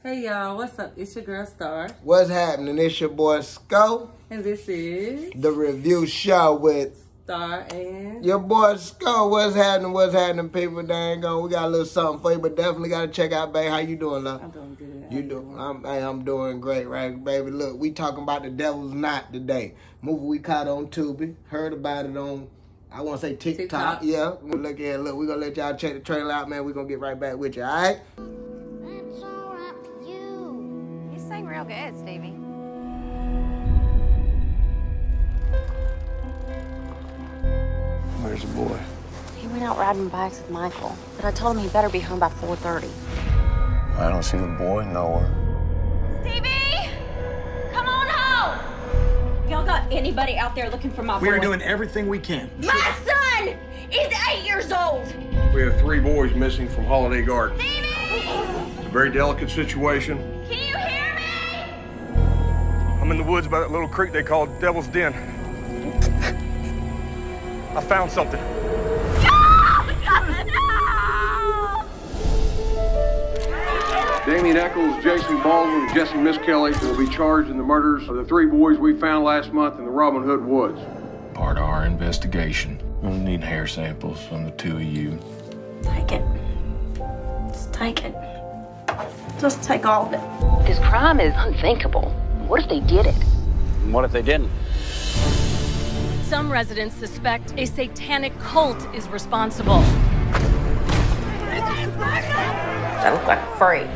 Hey y'all, what's up? It's your girl Star. What's happening? It's your boy Sco. And this is the review show with Star and your boy Sco. What's happening? What's happening, people? Dang on. We got a little something for you, but definitely gotta check out, babe. How you doing, love? I'm doing good. You do? I'm, I'm doing great, right, baby? Look, we talking about the Devil's Knot today. Movie we caught on Tubi. Heard about it on. I want to say TikTok. TikTok. Yeah, look here. Look, we gonna let y'all check the trailer out, man. We gonna get right back with you. All right? real good, Stevie. Where's the boy? He went out riding bikes with Michael, but I told him he better be home by 4.30. I don't see the boy nowhere. Stevie! Come on home! Y'all got anybody out there looking for my we boy? We are doing everything we can. My son is eight years old! We have three boys missing from Holiday Garden. Stevie! It's a very delicate situation. I'm in the woods by that little creek they call Devil's Den. I found something. Damien Echols, Jason Baldwin, and Jesse Misskelley will be charged in the murders of the three boys we found last month in the Robin Hood Woods. Part of our investigation. We'll need hair samples from the two of you. Take it. Just take it. Just take all of it. This crime is unthinkable. What if they did it? what if they didn't? Some residents suspect a satanic cult is responsible. They look like freaks.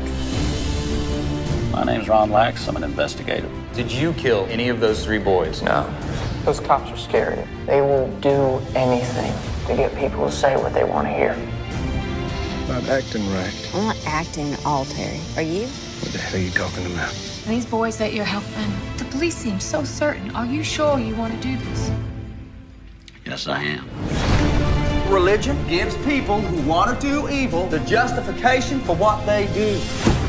My name's Ron Lax. I'm an investigator. Did you kill any of those three boys? No. Those cops are scary. They will do anything to get people to say what they want to hear. Not acting right. I'm not acting at all, Terry. Are you? What the hell are you talking about? These boys that you're helping, the police seem so certain. Are you sure you want to do this? Yes, I am. Religion gives people who want to do evil the justification for what they do.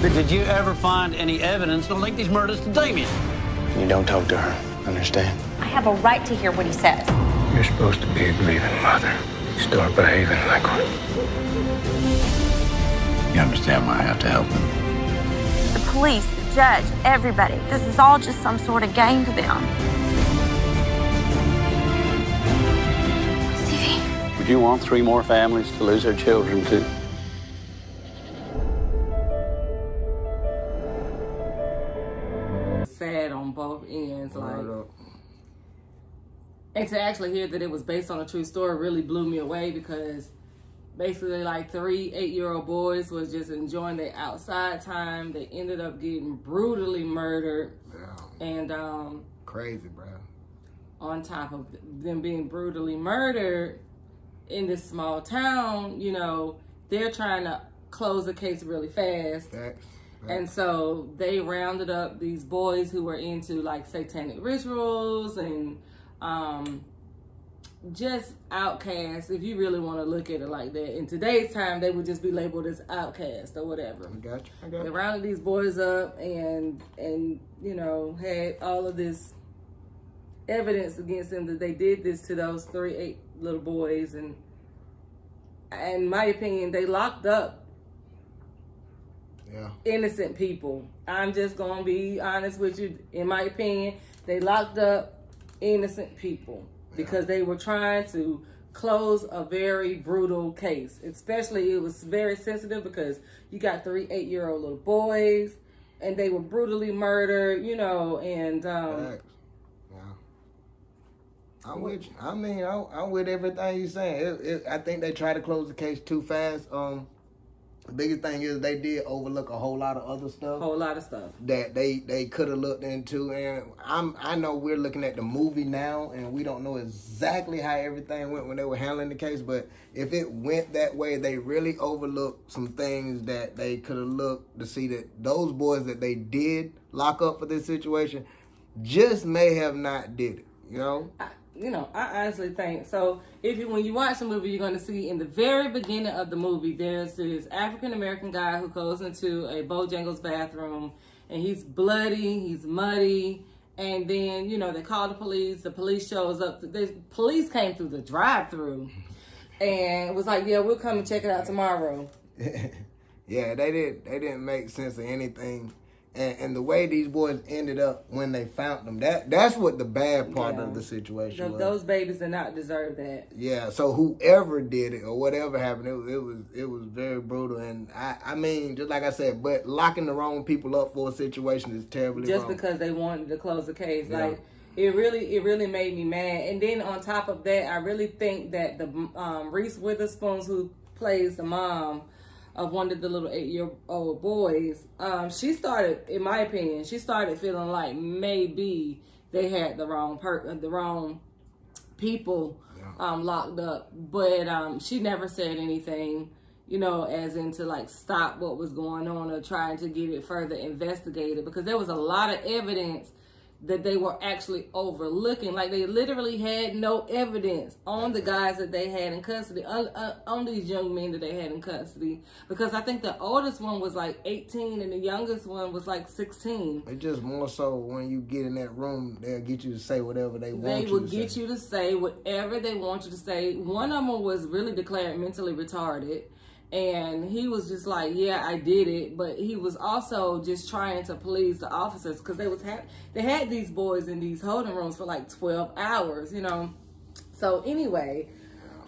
But did you ever find any evidence to link these murders to Damien? You don't talk to her, understand? I have a right to hear what he says. You're supposed to be a grieving mother. You start behaving like one. You understand why I have to help him? The police judge, everybody. This is all just some sort of game to them. Stevie. Would you want three more families to lose their children too? Sad on both ends, like. And to actually hear that it was based on a true story really blew me away because basically like three eight-year-old boys was just enjoying their outside time. They ended up getting brutally murdered. Yeah. And um crazy, bro. On top of them being brutally murdered in this small town, you know, they're trying to close the case really fast. Facts. And so they rounded up these boys who were into like satanic rituals and um just outcasts if you really want to look at it like that. In today's time, they would just be labeled as outcast or whatever. I got you. I got you. They rounded these boys up and and you know had all of this evidence against them that they did this to those three eight little boys and in my opinion they locked up yeah. innocent people. I'm just gonna be honest with you. In my opinion, they locked up innocent people because they were trying to close a very brutal case. Especially it was very sensitive because you got three eight year old little boys and they were brutally murdered, you know, and um yeah. I'm with you. I mean, I, am with everything you're saying. It, it, I think they tried to close the case too fast. Um, the biggest thing is they did overlook a whole lot of other stuff. A whole lot of stuff that they they could have looked into. And I'm I know we're looking at the movie now, and we don't know exactly how everything went when they were handling the case. But if it went that way, they really overlooked some things that they could have looked to see that those boys that they did lock up for this situation just may have not did it. You know. I, you know, I honestly think so. If you when you watch the movie, you're going to see in the very beginning of the movie, there's this African American guy who goes into a Bojangles bathroom, and he's bloody, he's muddy, and then you know they call the police. The police shows up. The police came through the drive-through, and was like, "Yeah, we'll come and check it out tomorrow." Yeah, they didn't. They didn't make sense of anything. And, and the way these boys ended up when they found them, that that's what the bad part yeah. of the situation the, was. Those babies did not deserve that. Yeah, so whoever did it or whatever happened, it, it was it was very brutal. And I I mean, just like I said, but locking the wrong people up for a situation is terribly just wrong. because they wanted to close the case, yeah. like it really it really made me mad. And then on top of that, I really think that the um, Reese Witherspoon who plays the mom of one of the little eight year old boys, um, she started, in my opinion, she started feeling like maybe they had the wrong per the wrong people um, locked up. But um, she never said anything, you know, as in to like stop what was going on or trying to get it further investigated because there was a lot of evidence that they were actually overlooking. Like they literally had no evidence on the guys that they had in custody, on, uh, on these young men that they had in custody. Because I think the oldest one was like 18 and the youngest one was like 16. It's just more so when you get in that room, they'll get you to say whatever they want They will get say. you to say whatever they want you to say. One of them was really declared mentally retarded and he was just like yeah i did it. But he was also just trying to please the officers because they was ha- they had these boys in these holding rooms for like 12 hours you know? So anyway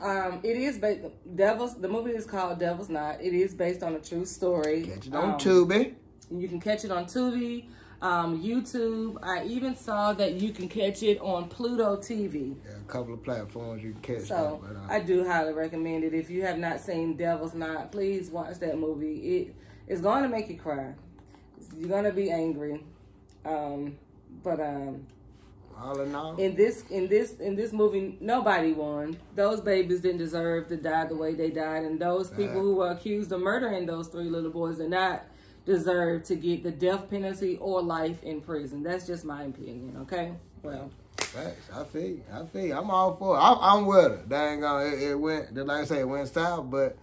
um, it is based devils the movie is called devil's knot it is based on a true story. Catch it on um, tubi. you can catch it on tubi um, YouTube. I even saw that you can catch it on Pluto TV. Yeah, a couple of platforms you can catch so, that. Uh, I do highly recommend it. If you have not seen Devil's Knot, please watch that movie. It is going to make you cry. You're going to be angry. Um, but um, all in all, in this in this in this movie, nobody won. Those babies didn't deserve to die the way they died, and those people who were accused of murdering those three little boys are not deserve to get the death penalty or life in prison. That's just my opinion, okay? Well. Facts. I feel I feel I'm all for it. I'm, I'm with it. Dang on. It, it went, like I say, it went south, but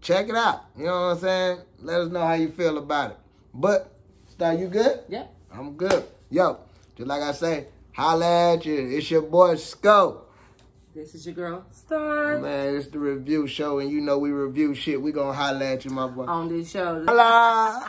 check it out. You know what I'm saying? Let us know how you feel about it. But, Star, you good? Yep. I'm good. Yo, just like I say, holla at you. It's your boy, Sco. This is your girl, Star. Man, it's the review show, and you know we review shit. We gonna holla at you, my boy. On this show. Holla!